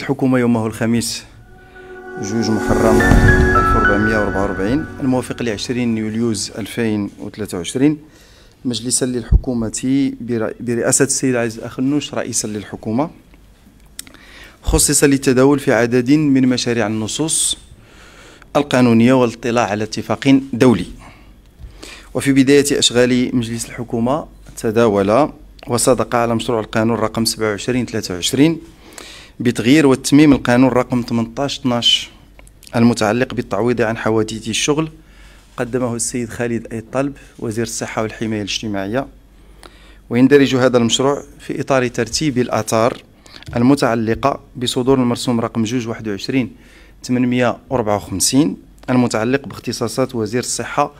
الحكومة يومه الخميس. جوج محرم 1444 الموافق ل 20 يوليوز 2023 مجلسا للحكومة برئاسة السيد عزيز الأخنوش رئيسا للحكومة. خصص للتداول في عدد من مشاريع النصوص القانونية والاطلاع على اتفاق دولي. وفي بداية أشغال مجلس الحكومة تداول وصدق على مشروع القانون رقم 27 23 بتغيير وتتميم القانون رقم 18 12 المتعلق بالتعويض عن حوادث الشغل قدمه السيد خالد أي طلب وزير الصحة والحماية الاجتماعية. ويندرج هذا المشروع في إطار ترتيب الآثار المتعلقة بصدور المرسوم رقم جوج 21 854 المتعلق باختصاصات وزير الصحة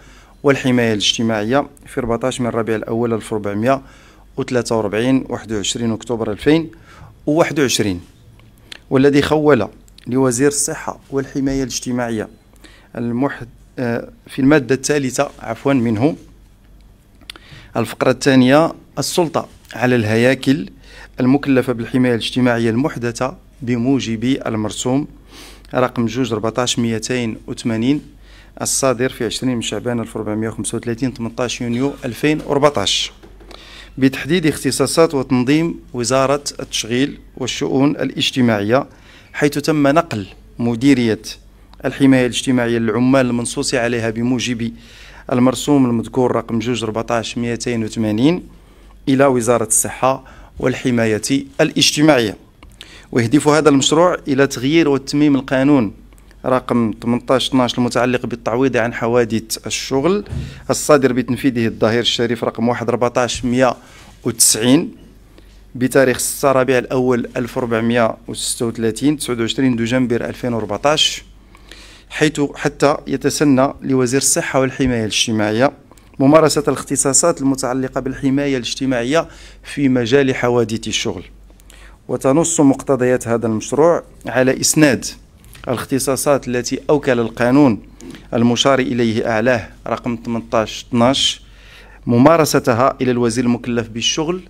والحماية الاجتماعية في 14 من ربيع الأول 1443 21 أكتوبر 2021 والذي خول لوزير الصحة والحماية الاجتماعية. المحد آه، في المادة الثالثة عفوا منه الفقرة الثانية السلطة على الهياكل المكلفة بالحماية الاجتماعية المحدثة بموجب المرسوم رقم جوج 14 280 الصادر في 20 من شعبان 1435 18 يونيو 2014 بتحديد اختصاصات وتنظيم وزارة التشغيل والشؤون الاجتماعية حيث تم نقل مديرية الحماية الاجتماعية للعمال المنصوص عليها بموجب المرسوم المذكور رقم جوج 14 280 إلى وزارة الصحة والحماية الاجتماعية. ويهدف هذا المشروع إلى تغيير وتتميم القانون رقم 18 12 المتعلق بالتعويض عن حوادث الشغل الصادر بتنفيذه الظهير الشريف رقم 1 14 190 بتاريخ 6 ربيع الأول 1436 29 دجنبر 2014 حيث حتى يتسنى لوزير الصحة والحماية الاجتماعية ممارسة الاختصاصات المتعلقة بالحماية الاجتماعية في مجال حوادث الشغل. وتنص مقتضيات هذا المشروع على إسناد الاختصاصات التي أوكل القانون المشار إليه أعلاه رقم 18 12 ممارستها إلى الوزير المكلف بالشغل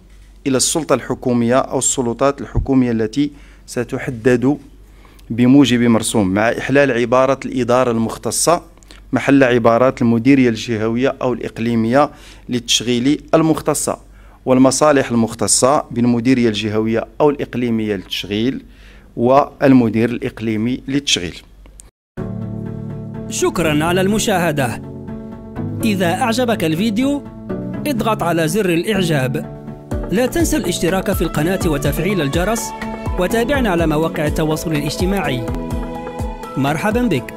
إلى السلطة الحكومية أو السلطات الحكومية التي ستحدد بموجب مرسوم مع إحلال عبارة الإدارة المختصة محل عبارات المديرية الجهوية أو الإقليمية للتشغيل المختصة والمصالح المختصة بالمديرية الجهوية أو الإقليمية للتشغيل والمدير الإقليمي للتشغيل. شكرا على المشاهدة. إذا أعجبك الفيديو اضغط على زر الإعجاب. لا تنسى الاشتراك في القناة وتفعيل الجرس وتابعنا على مواقع التواصل الاجتماعي. مرحبا بك.